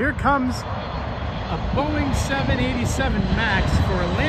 Here comes a Boeing 787 MAX for